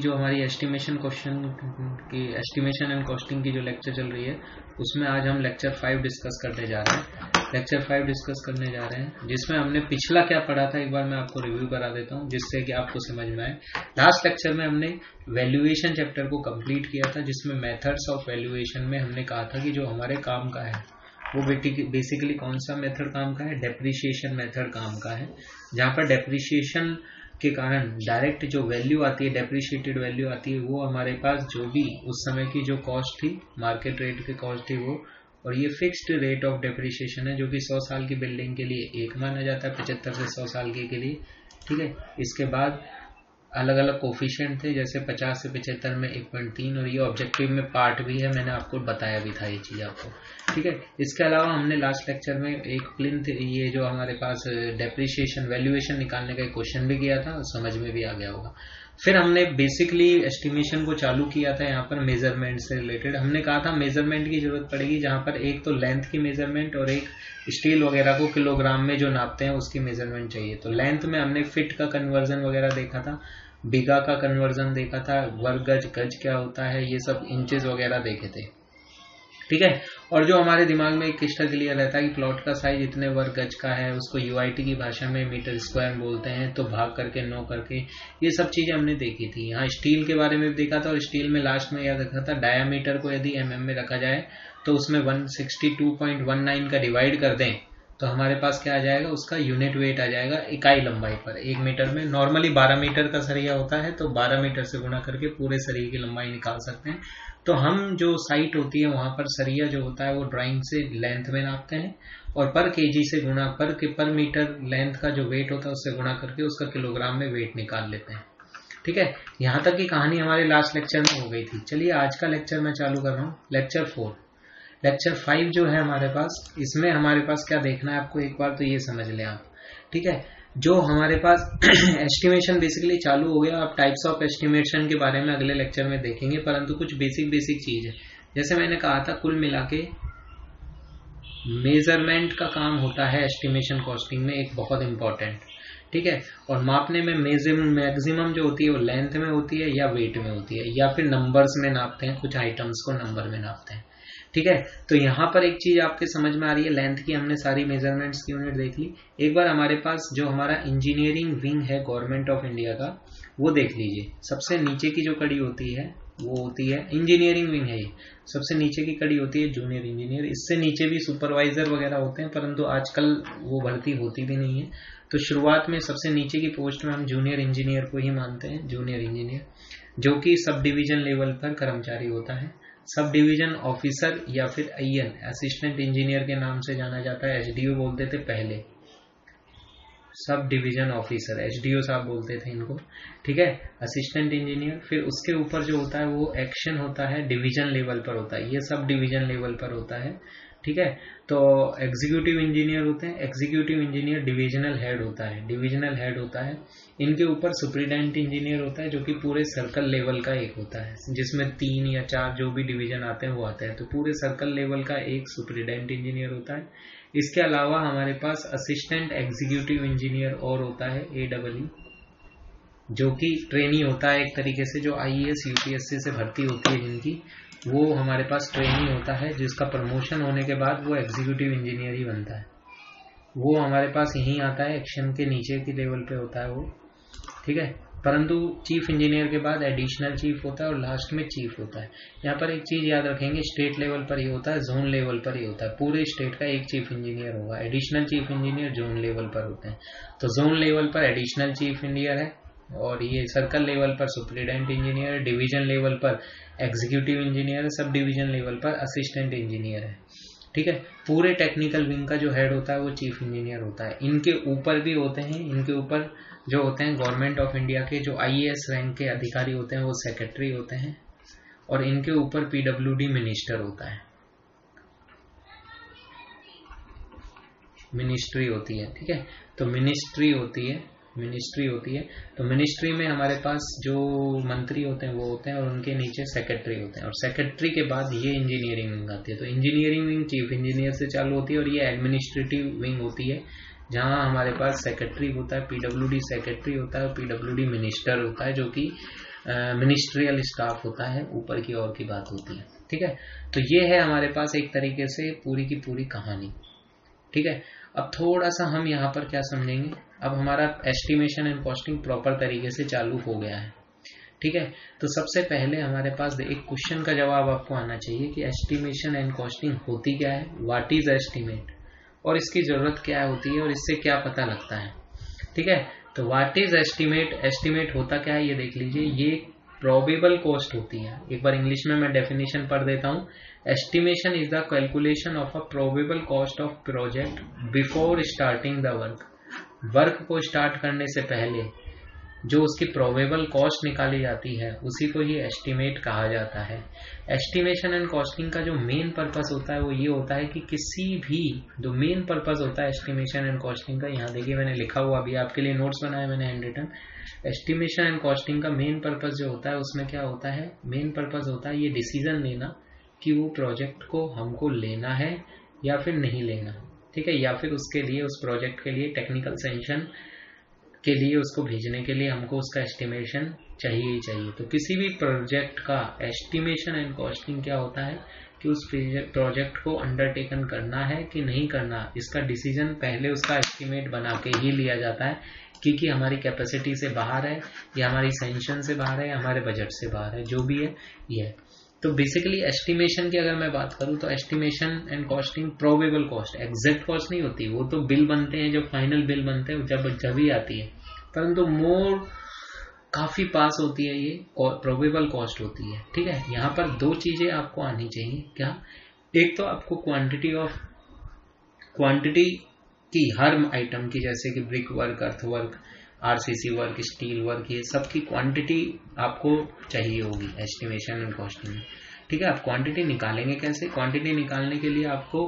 जो हमारी estimation question की एस्टिमेशन एंड कॉस्टिंग की जो लेक्चर चल रही है, उसमें आज हम लेक्चर फाइव डिस्कस करने जा रहे हैं। लेक्चर फाइव डिस्कस करने जा रहे हैं, जिसमें हमने पिछला क्या पढ़ा था, एक बार मैं आपको रिव्यू करा देता हूँ, जिससे कि आपको समझ में आए। लास्ट लेक्चर में हमने वैल्यूएशन चैप्टर को कंप्लीट किया था, जिसमें मेथड्स ऑफ़ वैल्यूएशन में हमने कहा था कि जो हमारे काम का है, वो बेसिकली कौन सा मेथड काम का है? डेप्रिशिएशन मेथड काम का है। जहाँ पर डेप्रिशिएशन के कारण डायरेक्ट जो वैल्यू आती है डेप्रिशिएटेड वैल्यू आती है वो हमारे पास जो भी उस समय की जो कॉस्ट थी मार्केट रेट की कॉस्ट थी वो और ये फिक्स्ड रेट ऑफ़ डेप्रिशिएशन है जो कि 100 साल की बिल्डिंग के लिए एक माना जाता है पचहत्तर से 100 साल के, के लिए ठीक है? इसके बाद अलग अलग कोफिशियंट थे, जैसे 50 से पचहत्तर में 1.3 और ये ऑब्जेक्टिव में पार्ट भी है, मैंने आपको बताया भी था ये चीज़ आपको। ठीक है? इसके अलावा हमने लास्ट लेक्चर में एक प्लिंथ ये जो हमारे पास डेप्रिशिएशन वैल्यूएशन निकालने का एक क्वेश्चन भी किया था, समझ में भी आ गया होगा। फिर हमने बेसिकली एस्टिमेशन को चालू किया था, यहाँ पर मेज़रमेंट से रिलेटेड हमने कहा था मेज़रमेंट की ज़रूरत पड़ेगी, जहाँ पर एक तो लेंथ की मेज़रमेंट और एक स्टील वगैरह को किलोग्राम में जो नापते हैं, उसकी मेज़रमेंट चाहिए। तो लेंथ में हमने फिट का कन्वर्जन वगैरह देखा था। बीघा का कन्वर्जन देखा था, वर्ग गज गज क्या होता है, ये सब इंचेस वगैरह देखे थे। ठीक है? और जो हमारे दिमाग में एक क्रिस्टल क्लियर रहता है कि प्लॉट का साइज़ इतने वर्ग गज का है, उसको यूआईटी की भाषा में मीटर स्क्वायर बोलते हैं तो भाग करके नो करके, ये सब चीज़ें हमने देखी थी। यहाँ स्टील के बारे में भी देखा था और स्टील में लास्ट में याद रखा था डायामीटर को यदि एम mm में रखा जाए तो उसमें 162.19 का डिवाइड कर दें तो हमारे पास क्या आ जाएगा? उसका यूनिट वेट आ जाएगा इकाई लंबाई पर। एक मीटर में नॉर्मली 12 मीटर का सरिया होता है तो 12 मीटर से गुणा करके पूरे सरिये की लंबाई निकाल सकते हैं। तो हम जो साइट होती है, वहाँ पर सरिया जो होता है, वो ड्राइंग से लेंथ में नापते हैं और पर केजी से गुणा पर के पर मीटर लेंथ का जो वेट होता है, उससे गुणा करके उसका किलोग्राम में वेट निकाल लेते हैं। ठीक है? यहाँ तक की कहानी हमारे लास्ट लेक्चर में हो गई थी। चलिए आज का लेक्चर मैं चालू कर रहा हूँ। लेक्चर फोर लेक्चर फाइव जो है हमारे पास, इसमें हमारे पास क्या देखना है आपको? एक बार तो ये समझ लें आप। ठीक है? जो हमारे पास एस्टिमेशन बेसिकली चालू हो गया, आप टाइप्स ऑफ़ एस्टिमेशन के बारे में अगले लेक्चर में देखेंगे, परंतु कुछ बेसिक बेसिक चीज़ है। जैसे मैंने कहा था, कुल मिला के मेज़रमेंट का काम होता है एस्टिमेशन कॉस्टिंग में, एक बहुत इंपॉर्टेंट ठीक है? और मापने में मैक्सिमम जो होती है वो लेंथ में होती है या वेट में होती है, या फिर नंबर्स में नापते हैं, कुछ आइटम्स को नंबर में नापते हैं। ठीक है? तो यहाँ पर एक चीज़ आपके समझ में आ रही है लेंथ की हमने सारी मेजरमेंट्स की यूनिट देख ली। एक बार हमारे पास जो हमारा इंजीनियरिंग विंग है गवर्नमेंट ऑफ़ इंडिया का, वो देख लीजिए। सबसे नीचे की जो कड़ी होती है, वो होती है इंजीनियरिंग विंग है ये। सबसे नीचे की कड़ी होती है जूनियर इंजीनियर इससे नीचे भी सुपरवाइजर वगैरह होते हैं, परंतु आजकल वो भर्ती होती भी नहीं है। तो शुरुआत में सबसे नीचे की पोस्ट में हम जूनियर इंजीनियर को ही मानते हैं जूनियर इंजीनियर जो कि सब डिवीज़न लेवल पर कर्मचारी होता है। सब डिवीज़न ऑफिसर या फिर आई असिस्टेंट इंजीनियर के नाम से जाना जाता है एसडीओ बोलते थे पहले। सब डिवीज़न ऑफिसर एसडीओ साहब बोलते थे इनको, ठीक है? असिस्टेंट इंजीनियर फिर उसके ऊपर जो होता है, वो एक्शन होता है डिवीज़न लेवल पर होता है। ये सब डिवीज़न लेवल पर होता है, ठीक है? तो एग्जीक्यूटिव इंजीनियर होते हैं एग्जीक्यूटिव इंजीनियर डिविजनल हेड होता है डिविजनल हेड होता है। इनके ऊपर सुप्रिटेंडेंट इंजीनियर होता है, जो कि पूरे सर्कल लेवल का एक होता है, जिसमें तीन या चार जो भी डिवीज़न आते हैं वो आते हैं। तो पूरे सर्कल लेवल का एक सुप्रिटेंडेंट इंजीनियर होता है। इसके अलावा हमारे पास असिस्टेंट एग्जीक्यूटिव इंजीनियर और होता है ए डबल जो कि ट्रेनी होता है एक तरीके से, जो आई एस यूपीएससी से भर्ती होती है जिनकी। वो हमारे पास ट्रेनिंग होता है, जिसका प्रमोशन होने के बाद वो एग्जीक्यूटिव इंजीनियर ही बनता है। वो हमारे पास यहीं आता है एक्शन के नीचे की लेवल पे होता है वो। ठीक है? परंतु चीफ इंजीनियर के बाद एडिशनल चीफ होता है और लास्ट में चीफ होता है। यहाँ पर एक चीज़ याद रखेंगे स्टेट लेवल पर ही होता है जोन लेवल पर ही होता है। पूरे स्टेट का एक चीफ इंजीनियर होगा। Additional chief engineer zone level पर होते हैं। तो जोन लेवल पर एडिशनल चीफ इंजीनियर है। और ये सर्कल लेवल पर सुप्रिटेंडेंट इंजीनियर डिवीज़न लेवल पर executive engineer sub division level पर असिस्टेंट इंजीनियर है। ठीक है? पूरे टेक्निकल विंग का जो हेड होता है, वो चीफ इंजीनियर होता है। इनके ऊपर भी होते हैं, इनके ऊपर जो होते हैं गवर्नमेंट ऑफ़ इंडिया के, जो आईएएस रैंक के अधिकारी होते हैं, वो सेक्रेटरी होते हैं। और इनके ऊपर पीडब्ल्यूडी मिनिस्टर होता है। मिनिस्ट्री होती है, ठीक है? तो मिनिस्ट्री होती है। मिनिस्ट्री होती है। तो मिनिस्ट्री में हमारे पास जो मंत्री होते हैं, वो होते हैं और उनके नीचे सेक्रेटरी होते हैं। और सेक्रेटरी के बाद ये इंजीनियरिंग विंग आती है। तो इंजीनियरिंग विंग चीफ इंजीनियर से चालू होती है और ये एडमिनिस्ट्रेटिव विंग होती है, जहाँ हमारे पास सेक्रेटरी होता है पीडब्ल्यूडी सेक्रेटरी होता है पीडब्ल्यूडी मिनिस्टर होता है, जो कि मिनिस्ट्रियल स्टाफ होता है। ऊपर की ओर की बात होती है। ठीक है? तो ये है हमारे पास एक तरीके से पूरी की पूरी कहानी। ठीक है? अब थोड़ा सा हम यहाँ पर क्या समझेंगे? अब हमारा एस्टिमेशन एंड कॉस्टिंग प्रॉपर तरीके से चालू हो गया है। ठीक है? तो सबसे पहले हमारे पास एक क्वेश्चन का जवाब आपको आना चाहिए कि एस्टिमेशन एंड कॉस्टिंग होती क्या है? व्हाट इज़ एस्टिमेट और इसकी ज़रूरत क्या होती है और इससे क्या पता लगता है? ठीक है? तो व्हाट इज़ एस्टिमेट एस्टिमेट होता क्या है? ये देख लीजिए। ये प्रोबेबल कॉस्ट होती है। एक बार इंग्लिश में मैं डेफिनेशन पढ़ देता हूँ। Estimation is the calculation of a probable cost of project before starting the work work को स्टार्ट करने से पहले, जो उसकी प्रोबेबल कॉस्ट निकाली जाती है, उसी को ही एस्टिमेट कहा जाता है। एस्टिमेशन एंड कॉस्टिंग का जो मेन पर्पस होता है, वो ये होता है कि किसी भी, जो मेन पर्पस होता है एस्टिमेशन एंड कॉस्टिंग का, यहाँ देखिए मैंने लिखा हुआ, अभी आपके लिए नोट्स बनाए मैंने hand written estimation and costing का मेन पर्पज जो होता है, उसमें क्या होता है? मेन पर्पज होता है ये डिसीज़न लेना। कि वो प्रोजेक्ट को हमको लेना है या फिर नहीं लेना ठीक है? या फिर उसके लिए, उस प्रोजेक्ट के लिए टेक्निकल सेंशन के लिए, उसको भेजने के लिए हमको उसका एस्टिमेशन चाहिए ही चाहिए। तो किसी भी प्रोजेक्ट का एस्टिमेशन एंड कॉस्टिंग क्या होता है कि उस प्रोजेक्ट को अंडरटेकन करना है कि नहीं करना? इसका डिसीज़न पहले उसका एस्टिमेट बना के ही लिया जाता है क्योंकि हमारी कैपेसिटी से बाहर है, या हमारी सेंशन से बाहर है, या हमारे बजट से बाहर है, जो भी है, ये तो बेसिकली एस्टिमेशन की अगर मैं बात करूँ तो estimation and costing probable cost exact cost नहीं होती, वो तो बिल बनते हैं जो फाइनल बिल बनते हैं, जब जब ही आती है। परंतु मोर काफ़ी पास होती है ये प्रोबेबल कॉस्ट होती है, ठीक है? यहाँ पर दो चीज़ें आपको आनी चाहिए, क्या? एक तो आपको क्वांटिटी ऑफ़ क्वांटिटी की हर आइटम की, जैसे कि brick work earth work RCC work steel work ये सब की क्वांटिटी आपको चाहिए होगी एस्टिमेशन एंड कॉस्टिंग में ठीक है, आप क्वांटिटी निकालेंगे कैसे? क्वांटिटी निकालने के लिए आपको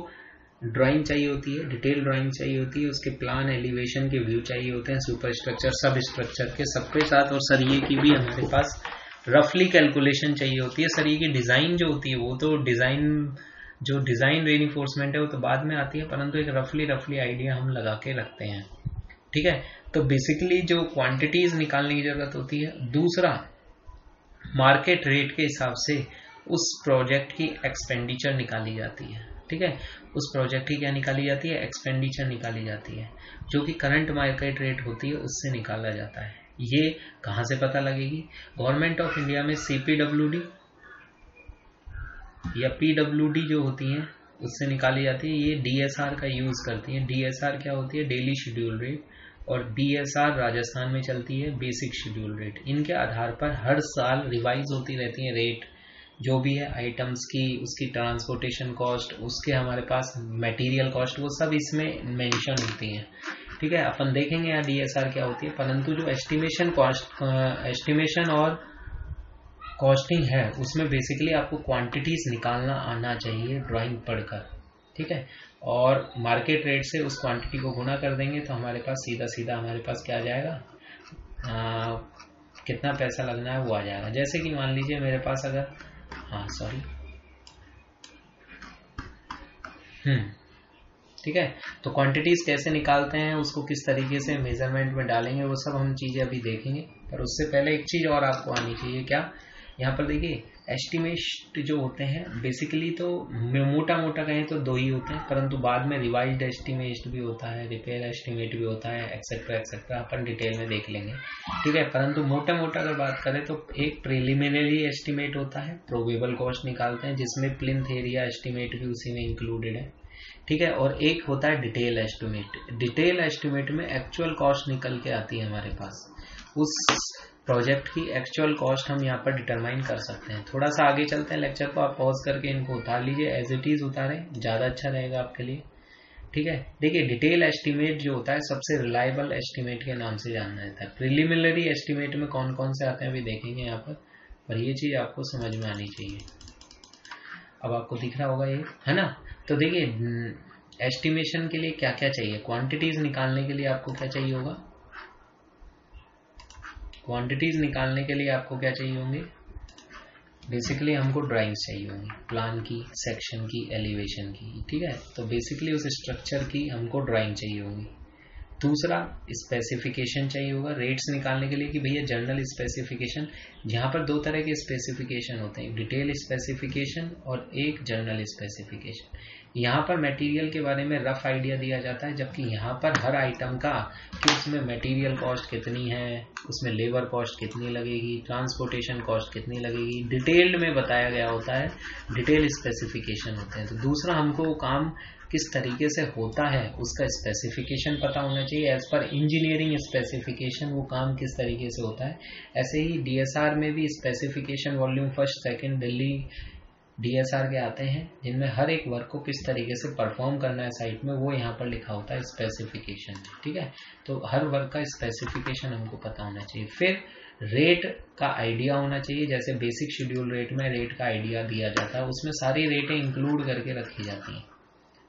ड्राइंग चाहिए होती है डिटेल ड्राइंग चाहिए होती है, उसके प्लान एलिवेशन के व्यू चाहिए होते हैं सुपर स्ट्रक्चर सब स्ट्रक्चर के सबके साथ, और सरिये की भी हमारे पास रफली कैलकुलेशन चाहिए होती है। सरिये की डिज़ाइन जो होती है, वो तो डिज़ाइन जो डिज़ाइन रेनिफोर्समेंट है, वो तो बाद में आती है, परंतु एक रफली रफली आइडिया हम लगा के रखते हैं। ठीक है? तो बेसिकली जो क्वांटिटीज निकालने की ज़रूरत होती है, दूसरा मार्केट रेट के हिसाब से उस प्रोजेक्ट की एक्सपेंडिचर निकाली जाती है, ठीक है? उस प्रोजेक्ट की क्या निकाली जाती है? एक्सपेंडिचर निकाली जाती है, जो कि करंट मार्केट रेट होती है, उससे निकाला जाता है। ये कहाँ से पता लगेगी? गवर्नमेंट ऑफ़ इंडिया में सीपीडब्ल्यूडी या पीडब्ल्यूडी जो होती है, उससे निकाली जाती है। ये डीएसआर का यूज़ करती है। डीएसआर क्या होती है? डेली शेड्यूल रेट और डीएसआर राजस्थान में चलती है बेसिक शेड्यूल रेट इनके आधार पर हर साल रिवाइज होती रहती है रेट जो भी है आइटम्स की, उसकी ट्रांसपोर्टेशन कॉस्ट उसके हमारे पास मटेरियल कॉस्ट वो सब इसमें मेंशन होती है। ठीक है, अपन देखेंगे यहाँ डीएसआर क्या होती है। परंतु जो एस्टिमेशन कॉस्ट एस्टिमेशन और कॉस्टिंग है, उसमें बेसिकली आपको क्वांटिटीज निकालना आना चाहिए ड्राइंग पढ़कर। ठीक है और मार्केट रेट से उस क्वांटिटी को गुना कर देंगे तो हमारे पास सीधा सीधा हमारे पास क्या आ जाएगा? आ, कितना पैसा लगना है वो आ जाएगा। जैसे कि मान लीजिए मेरे पास अगर हाँ सॉरी हम्म ठीक है? तो क्वांटिटीज कैसे निकालते हैं उसको किस तरीके से मेज़रमेंट में डालेंगे वो सब हम चीज़ें अभी देखेंगे। पर उससे पहले एक चीज़ और आपको आनी चाहिए। क्या? यहाँ पर देखिए एस्टिमेट जो होते हैं बेसिकली तो मोटा मोटा कहें तो दो ही होते हैं, परंतु बाद में रिवाइज एस्टिमेट भी होता है रिपेयर एस्टिमेट भी होता है एक्सेट्रा एक्सेट्रा अपन डिटेल में देख लेंगे। ठीक है, परंतु मोटा मोटा अगर बात करें तो एक प्रिलिमिनरी एस्टिमेट होता है प्रोबेबल कॉस्ट निकालते हैं, जिसमें प्लिंथ एरिया एस्टिमेट भी उसी में इंक्लूडेड है। ठीक है, और एक होता है डिटेल एस्टिमेट डिटेल एस्टिमेट में एक्चुअल कॉस्ट निकल के आती है हमारे पास। उस प्रोजेक्ट की एक्चुअल कॉस्ट हम यहाँ पर डिटरमाइन कर सकते हैं। थोड़ा सा आगे चलते हैं लेक्चर को, आप पॉज करके इनको उतार लीजिए। एज इट इज़ उतारें, ज़्यादा अच्छा रहेगा आपके लिए। ठीक है? देखिए डिटेल एस्टिमेट जो होता है, सबसे रिलायबल एस्टिमेट के नाम से जाना जाता है। प्रिलिमिनरी एस्टिमेट में कौन कौन से आते हैं, अभी देखेंगे यहाँ पर। पर ये चीज़ आपको समझ में आनी चाहिए। अब आपको दिख रहा होगा ये, है ना? तो देखिए एस्टिमेशन के लिए क्या क्या चाहिए? क्वांटिटीज निकालने के लिए आपको क्या चाहिए होगा? क्वांटिटीज निकालने के लिए आपको क्या चाहिए होंगे? बेसिकली हमको ड्राइंग्स चाहिए होंगी। प्लान की सेक्शन की एलिवेशन की, ठीक है? तो बेसिकली उस स्ट्रक्चर की हमको ड्राइंग चाहिए होंगी। दूसरा स्पेसिफिकेशन चाहिए होगा रेट्स निकालने के लिए कि भैया जनरल स्पेसिफिकेशन जहाँ पर दो तरह के स्पेसिफिकेशन होते हैं डिटेल स्पेसिफिकेशन और एक जर्नल स्पेसिफिकेशन यहाँ पर मटेरियल के बारे में रफ आइडिया दिया जाता है, जबकि यहाँ पर हर आइटम का कि उसमें मटेरियल कॉस्ट कितनी है, उसमें लेबर कॉस्ट कितनी लगेगी ट्रांसपोर्टेशन कॉस्ट कितनी लगेगी डिटेल्ड में बताया गया होता है डिटेल स्पेसिफिकेशन होते हैं. तो दूसरा हमको काम किस तरीके से होता है, उसका स्पेसिफिकेशन पता होना चाहिए. एज पर इंजीनियरिंग स्पेसिफिकेशन वो काम किस तरीके से होता है? ऐसे ही डीएसआर में भी specification volume first second Delhi DSR के आते हैं, जिनमें हर एक वर्क को किस तरीके से परफॉर्म करना है साइट में, वो यहाँ पर लिखा होता है स्पेसिफिकेशन ठीक है? तो हर वर्क का स्पेसिफिकेशन हमको पता होना चाहिए। फिर रेट का आइडिया होना चाहिए, जैसे बेसिक शेड्यूल रेट में रेट का आइडिया दिया जाता है, उसमें सारी रेटें इंक्लूड करके रखी जाती हैं।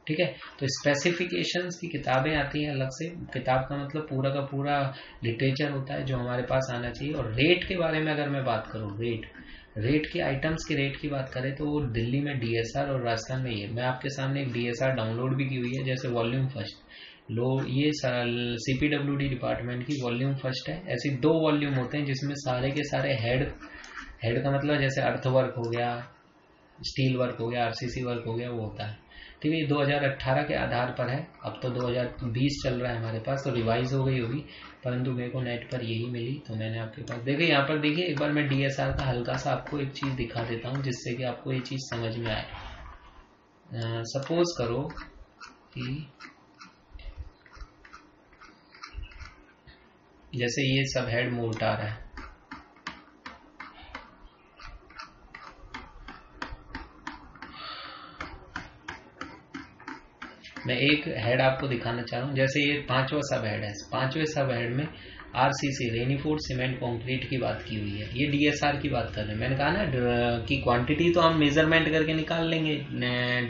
ठीक है? तो स्पेसिफिकेशंस की किताबें आती हैं अलग से। किताब का मतलब पूरा का पूरा लिटरेचर होता है जो हमारे पास आना चाहिए। और रेट के बारे में अगर मैं बात करूँ रेट रेट के आइटम्स के रेट की बात करें तो वो दिल्ली में डीएसआर और राजस्थान में ये मैं आपके सामने एक डीएसआर डाउनलोड भी की हुई है, जैसे वॉल्यूम फ़र्स्ट लो, ये सीपीडब्ल्यूडी डिपार्टमेंट की वॉल्यूम फ़र्स्ट है। ऐसी दो वॉल्यूम होते हैं जिसमें सारे के सारे हेड हेड का मतलब जैसे अर्थ वर्क हो गया स्टील वर्क हो गया आरसीसी वर्क हो गया, वो होता है। है ये 2018 के आधार पर है। अब तो 2020 चल रहा है हमारे पास तो रिवाइज हो गई होगी। परंतु मेरे को नेट पर यही मिली तो मैंने आपके पास देखिए, यहाँ पर देखिए, एक बार मैं डीएसआर का हल्का सा आपको एक चीज़ दिखा देता हूँ, जिससे कि आपको ये चीज़ समझ में आए। सपोज़ करो कि जैसे ये सब हेड मोर्टार है। मैं एक हेड आपको दिखाना चाह रहा हूँ। जैसे ये पांचवा सब हेड है। पांचवे सब हेड में आरसीसी रेनीफोर्ड सीमेंट कंक्रीट की बात की हुई है। ये डीएसआर की बात कर रहे हैं। मैंने कहा ना कि क्वांटिटी तो हम मेज़रमेंट करके निकाल लेंगे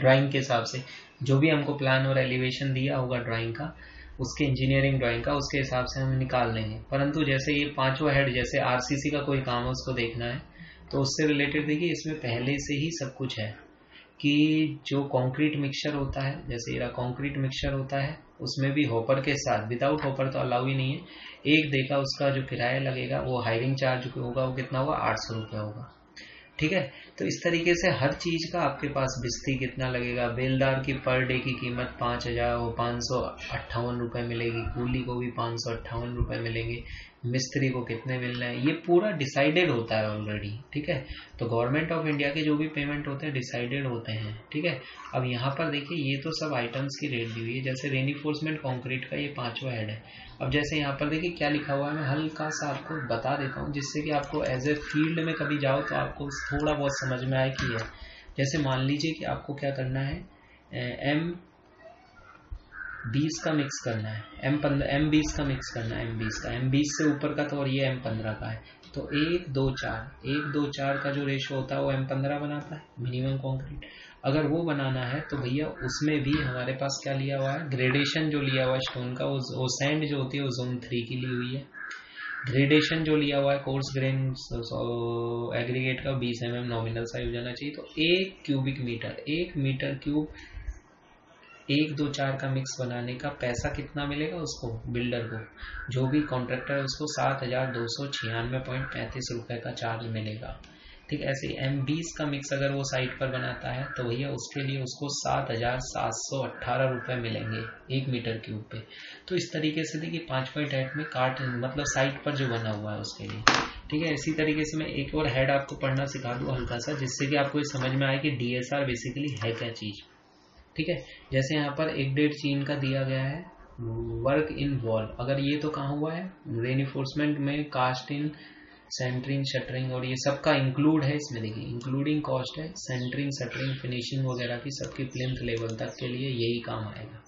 ड्राइंग के हिसाब से। जो भी हमको प्लान और एलिवेशन दिया होगा ड्राइंग का, उसके इंजीनियरिंग ड्राइंग का, उसके हिसाब से हम निकाल लेंगे। परंतु जैसे ये पांचवा हेड जैसे आरसीसी का कोई काम है, उसको देखना है तो उससे रिलेटेड देखिए, इसमें पहले से ही सब कुछ है। कि जो कंक्रीट मिक्सचर होता है, जैसे ये कंक्रीट मिक्सचर होता है, उसमें भी होपर के साथ विदाउट होपर तो अलाउ ही नहीं है। एक देखा उसका जो किराया लगेगा, वो हायरिंग चार्ज होगा, वो कितना होगा? आठ सौ रुपया होगा। ठीक है? तो इस तरीके से हर चीज़ का आपके पास बिस्ती कितना लगेगा? बेलदार की पर डे की कीमत पाँच हज़ार, वो पाँच सौ अट्ठावन रुपए मिलेगी। कूली को भी पाँच सौ अट्ठावन रुपए मिलेंगे। मिस्त्री को कितने मिलना है, ये पूरा डिसाइडेड होता है ऑलरेडी ठीक है? तो गवर्नमेंट ऑफ़ इंडिया के जो भी पेमेंट होते हैं डिसाइडेड होते हैं, ठीक है? अब यहाँ पर देखिए, ये तो सब आइटम्स की रेट दी हुई है, जैसे रेनिफोर्समेंट कॉन्क्रीट का ये पांचवा हेड है। अब जैसे यहाँ पर देखिए, क्या लिखा हुआ है, मैं हल्का सा आपको बता देता हूँ, जिससे कि आपको एज ए फ़ील्ड में कभी जाओ तो आपको थोड़ा बहुत समझ में आए कि है जैसे मान लीजिए कि आपको क्या करना है एम बीस का मिक्स करना है एम पंद्रह एम बीस का मिक्स करना है एम बीस का। एम बीस से ऊपर का तो और ये एम पंद्रह का है। तो एक दो चार एक दो चार का जो रेशो होता है वो एम पंद्रह बनाता है मिनिमम कॉन्क्रीट अगर वो बनाना है तो भैया उसमें भी हमारे पास क्या लिया हुआ है? ग्रेडेशन जो लिया हुआ है स्टोन का वो, सैंड जो होती है वो जोन थ्री की ली हुई है। ग्रेडेशन जो लिया हुआ है कोर्स ग्रेन एग्रीगेट का बीस एम एम नॉमिनल साइज़ जाना चाहिए। तो एक क्यूबिक मीटर एक मीटर क्यूब एक दो चार का मिक्स बनाने का पैसा कितना मिलेगा उसको बिल्डर को? जो भी कॉन्ट्रैक्टर है उसको सात हज़ार दो सौ छियानवे पॉइंट पैंतीस रुपए का चार्ज मिलेगा। ठीक, ऐसे एम बीस का मिक्स अगर वो साइट पर बनाता है तो भैया उसके लिए उसको सात हज़ार सात सौ अट्ठारह रुपए मिलेंगे एक मीटर क्यूब पे। तो इस तरीके से देखिए, पाँच पॉइंट एट में काट मतलब साइट पर जो बना हुआ है उसके लिए। ठीक है, इसी तरीके से मैं एक और हेड आपको पढ़ना सिखा दूँ हल्का सा, जिससे कि आपको ये समझ में आए कि डीएसआर बेसिकली है क्या चीज़। ठीक है? जैसे यहाँ पर एक डेढ़ चीन का दिया गया है वर्क इन वॉल अगर ये तो कहाँ हुआ है? रेनिफोर्समेंट में कास्ट इन सेंटरिंग शटरिंग और ये सबका इंक्लूड है इसमें देखिए इंक्लूडिंग कॉस्ट है सेंटरिंग शटरिंग फिनिशिंग वगैरह की सबकी प्लिंथ लेवल तक के लिए यही काम आएगा।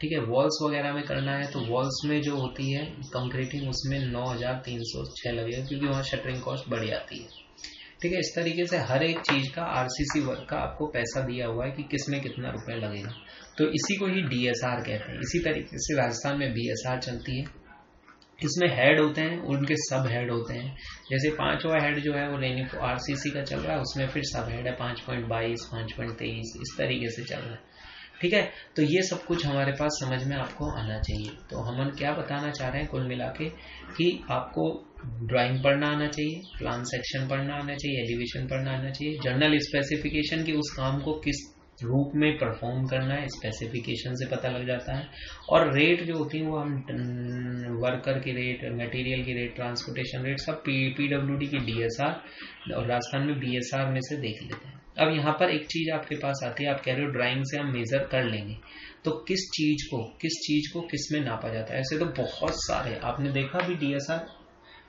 ठीक है? वॉल्स वगैरह में करना है तो वॉल्स में जो होती है कंक्रीटिंग उसमें नौ हज़ार तीन सौ छह लगेगा क्योंकि वहाँ शटरिंग कॉस्ट बढ़ जाती है। ठीक है, इस तरीके से हर एक चीज़ का आरसीसी वर्क का आपको पैसा दिया हुआ है कि किसमें कितना रुपए लगेगा। तो इसी को ही डीएसआर कहते हैं। इसी तरीके से राजस्थान में बीएसआर चलती है। इसमें हेड होते हैं, उनके सब हेड होते हैं। जैसे पांचवा हेड जो है, वो रेनी आरसीसी का चल रहा है, उसमें फिर सब हेड है, पाँच पॉइंट बाईस, पाँच पॉइंट तेईस, इस तरीके से चल रहा है। ठीक है? तो ये सब कुछ हमारे पास समझ में आपको आना चाहिए। तो हम क्या बताना चाह रहे हैं कुल मिला के? कि आपको ड्राइंग पढ़ना आना चाहिए प्लान सेक्शन पढ़ना आना चाहिए एलिवेशन पढ़ना आना चाहिए। जर्नल स्पेसिफिकेशन की उस काम को किस रूप में परफॉर्म करना है स्पेसिफिकेशन से पता लग जाता है। और रेट जो होती है वो हम वर्कर की रेट मटेरियल की रेट ट्रांसपोर्टेशन रेट सब पी पी डब्ल्यू डी की डीएसआर और राजस्थान में बी एस आर में से देख लेते हैं। अब यहाँ पर एक चीज़ आपके पास आती है, आप कह रहे हो ड्राइंग से हम मेजर कर लेंगे। तो किस चीज़ को, किस चीज़ को किसमें नापा जाता है? ऐसे तो बहुत सारे, आपने देखा भी डीएसआर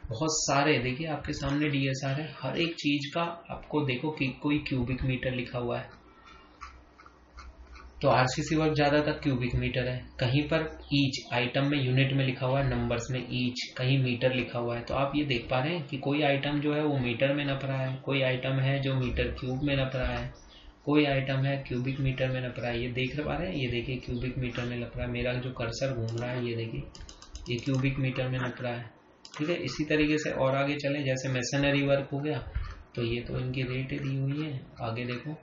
बहुत सारे, देखिए आपके सामने डीएसआर है, हर एक चीज़ का आपको देखो कि कोई क्यूबिक मीटर लिखा हुआ है। तो आरसीसी वर्क ज़्यादातर क्यूबिक मीटर है। कहीं पर ईच आइटम में यूनिट में लिखा हुआ है नंबर्स में ईच कहीं मीटर लिखा हुआ है। तो आप ये देख पा रहे हैं कि कोई आइटम जो है वो मीटर में नप रहा है, कोई आइटम है जो मीटर क्यूब में नप रहा है, कोई आइटम है क्यूबिक मीटर में नप रहा है। ये देख पा रहे हैं? ये देखिए क्यूबिक मीटर में नप रहा है। मेरा जो कर्सर घूम रहा है, ये देखिए, ये क्यूबिक मीटर में नप रहा है। ठीक है? इसी तरीके से और आगे चले। जैसे मैसनरी वर्क हो गया तो ये तो इनकी रेट दी हुई है। आगे देखो।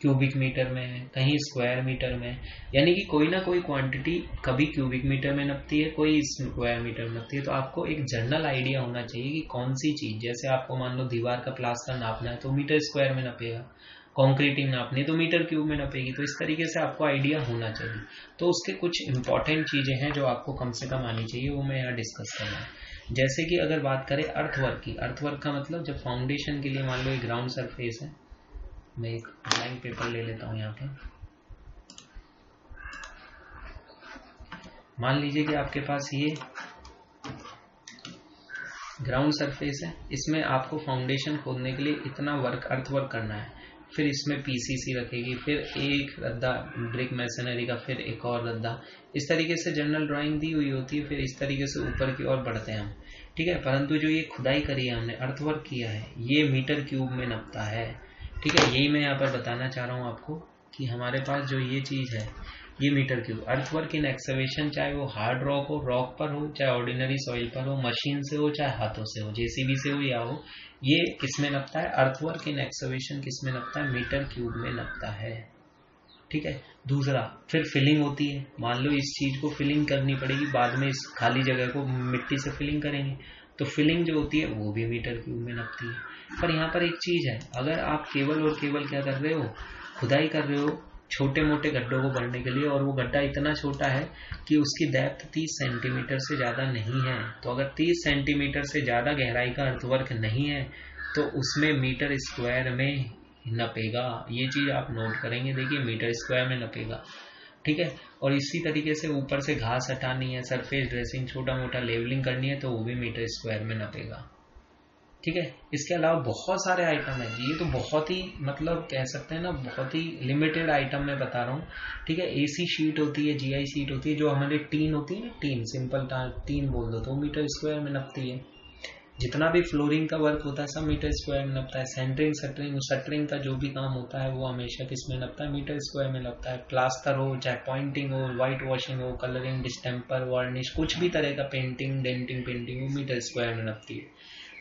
क्यूबिक मीटर में है कहीं स्क्वायर मीटर में। है यानी कि कोई ना कोई क्वांटिटी कभी क्यूबिक मीटर में नपती है, कोई स्क्वायर मीटर में नपती है। तो आपको एक जनरल आइडिया होना चाहिए कि कौन सी चीज़, जैसे आपको मान लो दीवार का प्लास्टर नापना है तो मीटर स्क्वायर में नपेगा। कॉन्क्रीटिंग नापनी तो मीटर क्यूब में नपेगी। तो इस तरीके से आपको आइडिया होना चाहिए। तो उसके कुछ इंपॉर्टेंट चीज़ें हैं जो आपको कम से कम आनी चाहिए, वो मैं यहाँ डिस्कस कर रहा हूँ। जैसे कि अगर बात करें अर्थवर्क की अर्थवर्क का मतलब जब फाउंडेशन के लिए मान लो ग्राउंड सरफेस है मैं एक ब्लैंक पेपर ले लेता हूँ यहाँ पे। मान लीजिए कि आपके पास ये ग्राउंड सरफेस है। इसमें आपको फाउंडेशन खोदने के लिए इतना वर्क अर्थ वर्क करना है। फिर इसमें पीसीसी रखेगी, फिर एक रद्दा ब्रिक मैसनरी का, फिर एक और रद्दा। इस तरीके से जनरल ड्राइंग दी हुई होती है, फिर इस तरीके से ऊपर की ओर बढ़ते हैं हम। ठीक है, परंतु जो ये खुदाई करी है हमने अर्थवर्क किया है, ये मीटर क्यूब में नपता है। ठीक है, यही मैं यहाँ पर बताना चाह रहा हूँ आपको कि हमारे पास जो ये चीज़ है, ये metre cube earthwork in excavation चाहे वो हार्ड रॉक हो रॉक पर हो, चाहे ऑर्डिनरी सॉइल पर हो मशीन से हो, चाहे हाथों से हो, जेसीबी से हो या हो, ये किसमें नपता है? अर्थवर्क इन एक्सवेशन किसमें नपता है? मीटर क्यूब में नपता है। ठीक है, दूसरा, फिर फिलिंग होती है। मान लो इस चीज़ को फिलिंग करनी पड़ेगी, बाद में इस खाली जगह को मिट्टी से फिलिंग करेंगे तो फिलिंग जो होती है, वो भी मीटर क्यूब में नपती है। पर यहाँ पर एक चीज़ है। अगर आप केवल और केवल क्या कर रहे हो? खुदाई कर रहे हो छोटे मोटे गड्ढों को भरने के लिए और वो गड्ढा इतना छोटा है कि उसकी डेप्थ 30 सेंटीमीटर से ज़्यादा नहीं है। तो अगर 30 सेंटीमीटर से ज़्यादा गहराई का अर्थवर्क नहीं है तो उसमें मीटर स्क्वायर में नपेगा। ये चीज़ आप नोट करेंगे, देखिए मीटर स्क्वायर में नपेगा। ठीक है? और इसी तरीके से ऊपर से घास हटानी है सरफेस ड्रेसिंग छोटा मोटा लेवलिंग करनी है तो वो भी मीटर स्क्वायर में नपेगा। ठीक है? इसके अलावा बहुत सारे आइटम है। ये तो बहुत ही मतलब कह सकते हैं ना, बहुत ही लिमिटेड आइटम मैं बता रहा हूँ। ठीक है? एसी शीट होती है जीआई शीट होती है, जो हमारी टीन होती है ना, टीन सिंपल टीन बोल दो तो मीटर स्क्वायर में नपती है। जितना भी फ्लोरिंग का वर्क होता है, सब मीटर स्क्वायर में लगता है। सेंटरिंग सटरिंग सटरिंग का जो भी काम होता है, वो हमेशा किसमें लगता है? मीटर स्क्वायर में लगता है। प्लास्टर हो, चाहे पॉइंटिंग हो व्हाइट वॉशिंग हो कलरिंग डिस्टेम्पर वार्निश कुछ भी तरह का पेंटिंग डेंटिंग पेंटिंग वो मीटर स्क्वायर में लगती है।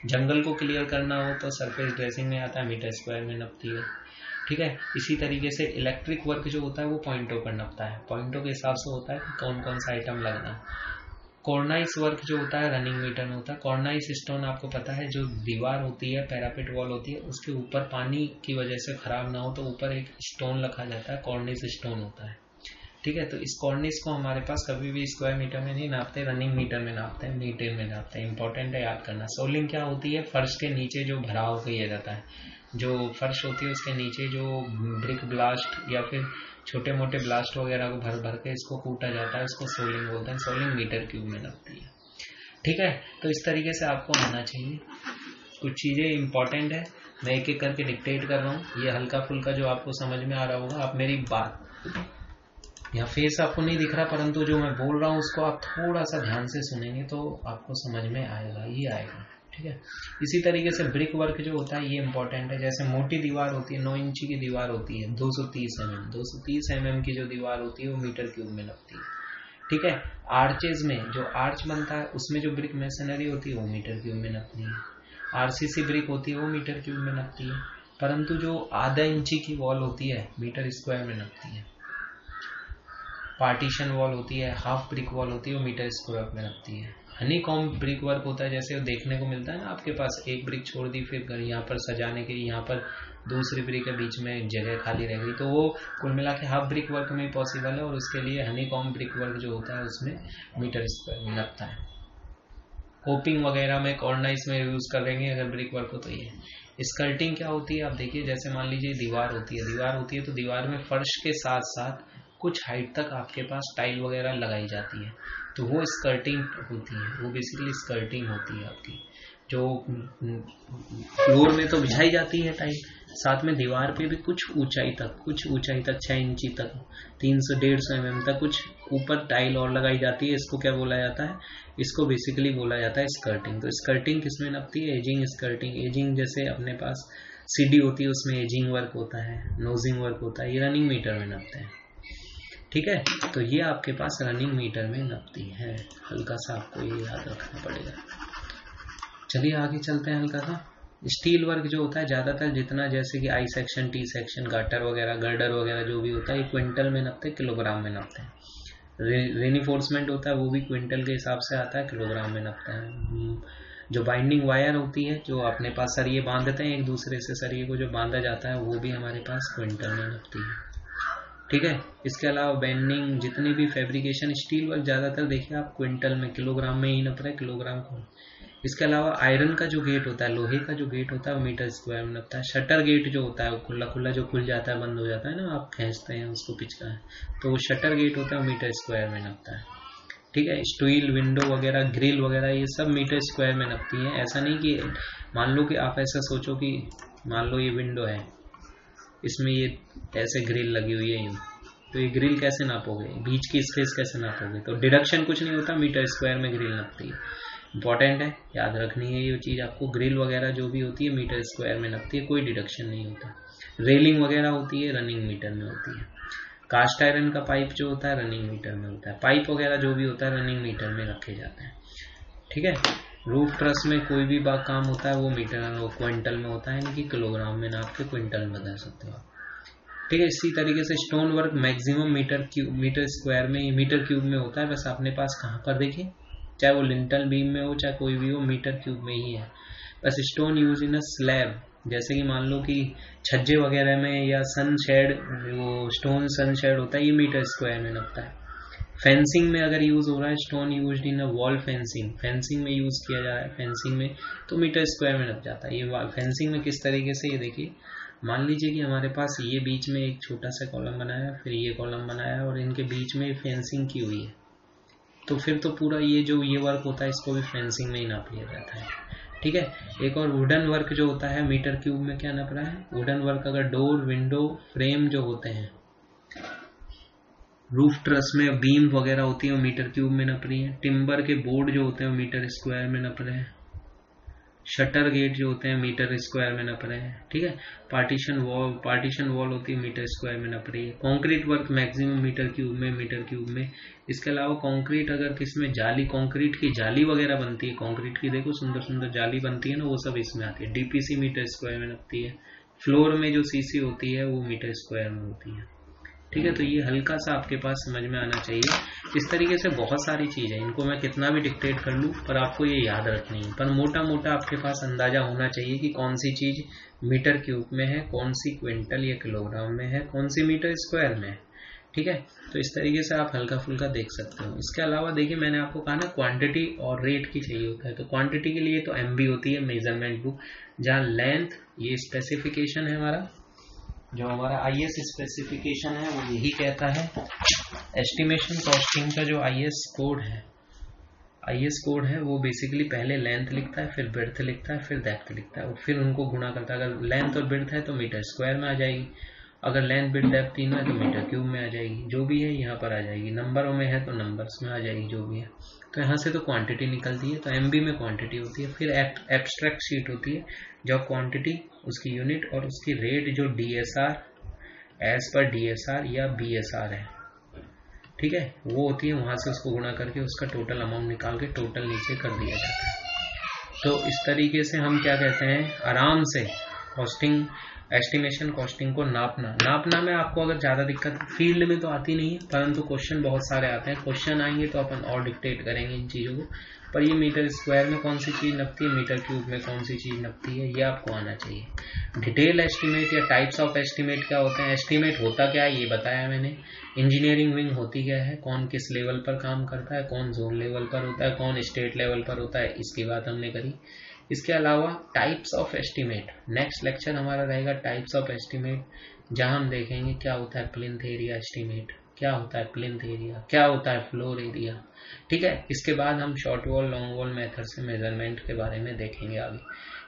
जंगल को क्लियर करना हो तो सरफेस ड्रेसिंग में आता है मीटर स्क्वायर में नपती है। ठीक है? इसी तरीके से इलेक्ट्रिक वर्क जो होता है, वो पॉइंटों पर नपता है। पॉइंटों के हिसाब से होता है कि कौन कौन सा आइटम लगना कॉर्नाइस वर्क जो होता है रनिंग मीटर में होता है। कॉर्नाइस स्टोन आपको पता है, जो दीवार होती है पैरापिट वॉल होती है, उसके ऊपर पानी की वजह से खराब ना हो तो ऊपर एक स्टोन रखा जाता है कॉर्निस स्टोन होता है। ठीक है? तो इस कॉर्निस को हमारे पास कभी भी स्क्वायर मीटर में नहीं नापते रनिंग मीटर में नापते हैं मीटर में नापते। हैं इंपॉर्टेंट है याद करना। सोलिंग क्या होती है? फर्श के नीचे जो भराव किया जाता है। जो फर्श होती है, उसके नीचे जो ब्रिक ब्लास्ट या फिर छोटे मोटे ब्लास्ट वगैरह को भर भर के इसको कूटा जाता है, उसको सोलिंग बोलते हैं। सोलिंग मीटर क्यूब में लगती है। ठीक है? तो इस तरीके से आपको आना चाहिए। कुछ चीज़ें इंपॉर्टेंट है। मैं एक एक करके डिक्टेट कर रहा हूँ। ये हल्का फुल्का जो आपको समझ में आ रहा होगा, आप मेरी बात यहाँ फेस आपको नहीं दिख रहा, परंतु जो मैं बोल रहा हूँ, उसको आप थोड़ा सा ध्यान से सुनेंगे तो आपको समझ में आएगा, ये आएगा, ठीक है? इसी तरीके से ब्रिक वर्क जो होता है, ये इंपॉर्टेंट है। जैसे मोटी दीवार होती है, नौ इंची की दीवार होती है 230 एम एम, दो एम की जो दीवार होती है, वो मीटर क्यूब में लगती है, ठीक है? आर्चेज में जो आर्च बनता है, उसमें जो ब्रिक मेसनरी होती है, वो मीटर क्यूब में लगती है। आरसीसी ब्रिक होती है, वो मीटर क्यूब में लगती है, परंतु जो आधा इंची की वॉल होती है, मीटर स्क्वायर में लगती है। पार्टीशन वॉल होती है हाफ़ ब्रिक वॉल होती है, वो मीटर स्क्वायर में लगती है। हनी कॉम ब्रिक वर्क होता है, जैसे देखने को मिलता है ना, आपके पास एक ब्रिक छोड़ दी, फिर यहाँ पर सजाने के लिए यहाँ पर दूसरी ब्रिक के बीच में जगह खाली रह गई तो वो कुल मिला के हाफ़ ब्रिक वर्क में पॉसिबल है और उसके लिए हनी कॉम ब्रिक वर्क जो होता है, उसमें मीटर स्क्वायर में लगता है। कोपिंग वगैरह में कॉर्नाइस में यूज़ करेंगे अगर ब्रिक वर्क हो तो ये। स्कर्टिंग क्या होती है, आप देखिए, जैसे मान लीजिए दीवार होती है, दीवार होती है तो दीवार में फर्श के साथ साथ कुछ हाइट तक आपके पास टाइल वगैरह लगाई जाती है। तो वो स्कर्टिंग होती है। वो बेसिकली स्कर्टिंग होती है आपकी। जो फ्लोर में तो बिछाई जाती है टाइल साथ में दीवार पे भी कुछ ऊंचाई तक, कुछ ऊंचाई तक, छह इंची तक, तीन सौ, डेढ़ सौ एम तक कुछ ऊपर टाइल और लगाई जाती है। इसको क्या बोला जाता है? इसको बेसिकली बोला जाता है स्कर्टिंग तो स्कर्टिंग किसमें नपती है? एजिंग स्कर्टिंग एजिंग जैसे अपने पास सीडी होती है, उसमें एजिंग वर्क होता है नोजिंग वर्क होता है, ये रनिंग मीटर में नपते हैं। ठीक है? तो ये आपके पास रनिंग मीटर में नपती है। हल्का सा आपको ये याद रखना पड़ेगा। चलिए आगे चलते हैं हल्का सा। स्टील वर्क जो होता है ज़्यादातर जितना जैसे कि आई सेक्शन टी सेक्शन गाटर वगैरह गर्डर वगैरह जो भी होता है ये क्विंटल में नपते हैं किलोग्राम में नपते हैं। रेनिफोर्समेंट होता है वो भी क्विंटल के हिसाब से आता है किलोग्राम में नपते हैं। हम्म, जो बाइंडिंग वायर होती है जो अपने पास सरिये बांधते हैं एक दूसरे से सरिये को जो बांधा जाता है वो भी हमारे पास क्विंटल में नपती है। ठीक है? इसके अलावा बेंडिंग जितनी भी फैब्रिकेशन स्टील वर्क ज़्यादातर देखिए आप क्विंटल में किलोग्राम में ही नप है किलोग्राम को इसके अलावा आयरन का जो गेट होता है, लोहे का जो गेट होता है, वो मीटर स्क्वायर में नपता है। शटर गेट जो होता है, वो खुला खुला जो खुल जाता है, बंद हो जाता है ना, आप खेचते हैं, उसको पिचका है। तो वो शटर गेट होता है, वो मीटर स्क्वायर में नपता है। ठीक है? स्टील विंडो वगैरह ग्रिल वगैरह, ये सब मीटर स्क्वायर में नपती है। ऐसा नहीं कि, मान लो कि आप ऐसा सोचो कि, मान लो ये विंडो है। इसमें ये ऐसे ग्रिल लगी हुई है तो ये ग्रिल कैसे नापोगे? बीच की स्पेस कैसे नापोगे? तो डिडक्शन कुछ नहीं होता मीटर स्क्वायर में ग्रिल नापती है। इंपॉर्टेंट है, याद रखनी है ये चीज़ आपको। ग्रिल वगैरह जो भी होती है मीटर स्क्वायर में नपती है, कोई डिडक्शन नहीं होता। रेलिंग वगैरह होती है रनिंग मीटर में होती है। कास्ट आयरन का पाइप जो होता है रनिंग मीटर में होता है। पाइप वगैरह जो भी होता है रनिंग मीटर में रखे जाते हैं। ठीक है? रूफ ट्रस में कोई भी काम होता है, वो मीटर वो क्विंटल में होता है, यानी कि किलोग्राम में नाप के क्विंटल में बता सकते हो आप। ठीक है, इसी तरीके से stone work maximum metre cube metre square में मीटर क्यूब में होता है। बस अपने पास कहाँ पर देखिए, चाहे वो लिंटल बीम में हो, चाहे कोई भी हो मीटर क्यूब में ही है। बस stone use in a slab जैसे कि मान लो कि छज्जे वगैरह में या सन शेड वो स्टोन सन शेड होता है, ये मीटर स्क्वायर में लगता है। फेंसिंग में अगर यूज़ हो रहा है stone use in a wall fencing fencing में यूज़ किया जा रहा है फेंसिंग में तो मीटर स्क्वायर में लग जाता है। ये फेंसिंग में किस तरीके से, ये देखिए, मान लीजिए कि हमारे पास ये बीच में एक छोटा सा कॉलम बनाया, फिर ये कॉलम बनाया और इनके बीच में फेंसिंग की हुई है। तो फिर तो पूरा ये जो, ये वर्क होता है, इसको भी फेंसिंग में ही नाप लिया जाता है। ठीक है? एक और वुडन वर्क जो होता है, मीटर क्यूब में क्या नाप रहा है? वुडन वर्क अगर डोर विंडो फ्रेम जो होते हैं रूफ ट्रस में बीम वगैरह होती है, वो मीटर क्यूब में नप रही है। टिम्बर के बोर्ड जो होते हैं, वो मीटर स्क्वायर में नप रहे हैं। शटर गेट जो होते हैं मीटर स्क्वायर में नप रहे हैं, ठीक है? पार्टीशन वॉल पार्टीशन वॉल होती है मीटर स्क्वायर में नप रही है। Concrete work maximum metre cube में मीटर क्यूब में। इसके अलावा कॉन्क्रीट अगर किसमें जाली कॉन्क्रीट की जाली वगैरह बनती है कॉन्क्रीट की देखो सुंदर सुंदर जाली बनती है ना, वो सब इसमें आती है। डीपीसी मीटर स्क्वायर में नपती है। फ्लोर में जो सीसी होती है, वो मीटर स्क्वायर में होती है। ठीक है तो ये हल्का सा आपके पास समझ में आना चाहिए। इस तरीके से बहुत सारी चीज़ है इनको मैं कितना भी डिक्टेट कर लूँ, पर आपको ये याद रखनी है। पर मोटा मोटा आपके पास अंदाज़ा होना चाहिए कि कौन सी चीज़ मीटर क्यूब में है, कौन सी क्विंटल या किलोग्राम में है, कौन सी मीटर स्क्वायर में है। ठीक है? तो इस तरीके से आप हल्का फुल्का देख सकते हो। इसके अलावा देखिए, मैंने आपको कहा ना क्वांटिटी और रेट की चाहिए होता है। तो क्वांटिटी के लिए तो एम होती है मेज़रमेंट बुक जहाँ लेंथ ये स्पेसिफिकेशन है हमारा। जो हमारा आई एस स्पेसिफिकेशन है, वो यही कहता है। एस्टिमेशन कॉस्टिंग का जो आई एस कोड है आई एस कोड है, वो बेसिकली पहले लेंथ लिखता है, फिर ब्रेथ लिखता है, फिर डेप्थ लिखता है, और फिर उनको गुणा करता है। अगर लेंथ और ब्रेथ है तो मीटर स्क्वायर में आ जाएगी। अगर लेंथ ब्रेथ डेप्थ तीन है तो मीटर क्यूब में आ जाएगी। जो भी है यहाँ पर आ जाएगी। नंबरों में है तो नंबर्स में आ जाएगी जो भी है। तो यहाँ से तो क्वांटिटी निकलती है तो एम में क्वांटिटी होती है। फिर एब्स्ट्रैक्ट शीट होती है, जब क्वांटिटी उसकी यूनिट और उसकी रेट जो D S R as per D S R या बी एस आर है। ठीक है? वो होती है, वहाँ से उसको गुणा करके उसका टोटल अमाउंट निकाल के टोटल नीचे कर दिया जाता है। तो इस तरीके से हम क्या कहते हैं? आराम से कॉस्टिंग एस्टिमेशन कॉस्टिंग को नापना। नापना में आपको अगर ज़्यादा दिक्कत फ़ील्ड में तो आती नहीं है, परंतु क्वेश्चन बहुत सारे आते हैं। क्वेश्चन आएँगे तो अपन और डिक्टेट करेंगे इन चीज़ों को। पर ये मीटर स्क्वायर में कौन सी चीज़ नपती है? मीटर क्यूब में कौन सी चीज़ नपती है? ये आपको आना चाहिए। डिटेल एस्टिमेट या टाइप्स ऑफ़ एस्टिमेट क्या होते हैं? एस्टिमेट होता क्या है? ये बताया मैंने। इंजीनियरिंग विंग होती क्या है? कौन किस लेवल पर काम करता है? कौन जोन लेवल पर होता है? कौन स्टेट लेवल पर होता है? इसकी बात हमने करी। इसके अलावा types of estimate next lecture हमारा रहेगा टाइप्स ऑफ़ एस्टिमेट जहाँ हम देखेंगे क्या होता है? प्लिंथ एरिया एस्टिमेट क्या होता है प्लिंथ एरिया, क्या होता है फ्लोर एरिया? ठीक है, इसके बाद हम short wall, long wall method से मेज़रमेंट के बारे में देखेंगे आगे।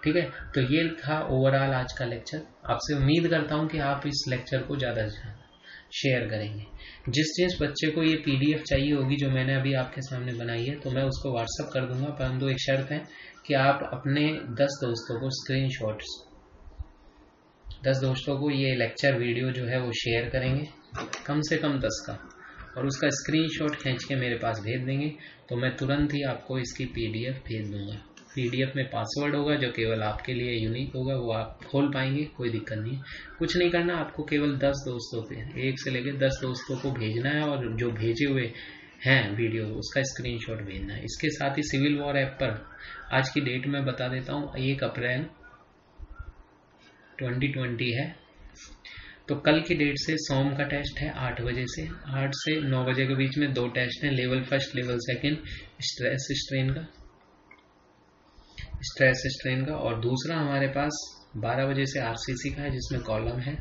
ठीक है तो ये था ओवरऑल आज का लेक्चर आपसे उम्मीद करता हूँ कि आप इस लेक्चर को ज़्यादा से ज़्यादा शेयर करेंगे। जिस जिस बच्चे को ये पीडीएफ चाहिए होगी जो मैंने अभी आपके सामने बनाई है तो मैं उसको व्हाट्सअप कर दूँगा। परंतु एक शर्त है कि आप अपने दस दोस्तों को स्क्रीन दस दोस्तों को ये लेक्चर वीडियो जो है वो शेयर करेंगे। कम से कम दस का। और उसका स्क्रीनशॉट खींच के मेरे पास भेज देंगे तो मैं तुरंत ही आपको इसकी पीडीएफ भेज दूँगा। पीडीएफ में पासवर्ड होगा, जो केवल आपके लिए यूनिक होगा, वो आप खोल पाएँगे, कोई दिक्कत नहीं कुछ नहीं करना, आपको केवल दस दोस्तों पे, एक से लेकर दस दोस्तों को भेजना है, और जो भेजे हुए हैं वीडियो उसका स्क्रीनशॉट भेजना है। इसके साथ ही सिविल वॉर ऐप पर, आज की डेट में बता देता हूँ, एक अप्रैल 2020 है। तो कल की डेट से सोम का टेस्ट है आठ बजे से। आठ से नौ बजे के बीच में दो टेस्ट हैं, level first, level second, stress strain का। स्ट्रेस स्ट्रेन का। और दूसरा हमारे पास 12 बजे से आरसीसी का है, जिसमें कॉलम है।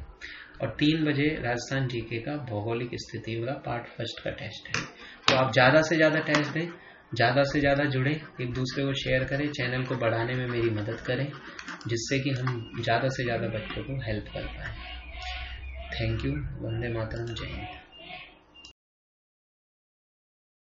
और तीन बजे राजस्थान जीके का भौगोलिक स्थिति वाला पार्ट फ़र्स्ट का टेस्ट है। तो आप ज़्यादा से ज़्यादा टेस्ट दें, ज़्यादा से ज़्यादा जुड़े, एक दूसरे को शेयर करें, चैनल को बढ़ाने में मेरी मदद करें, जिससे कि हम ज़्यादा से ज़्यादा बच्चों को हेल्प कर पाए। थैंक यू वंदे मातरम. जय हिंद.